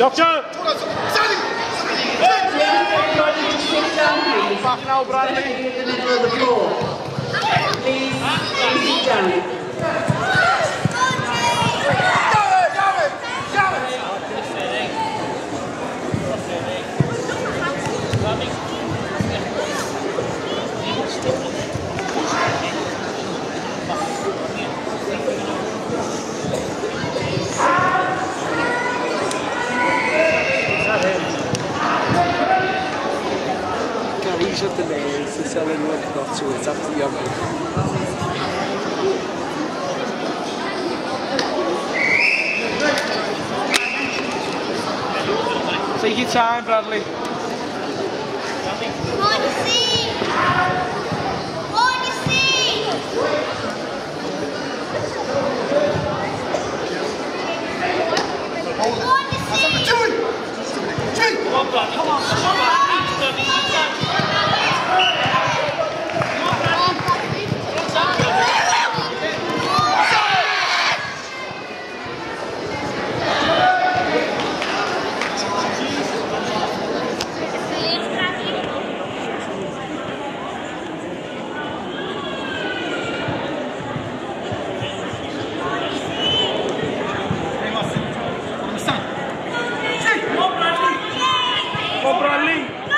Jogja. Pak Nau berani. Please, please, Gary's up the nails, the selling one not to it's after the other. Take your time, Bradley. Sobrou ali.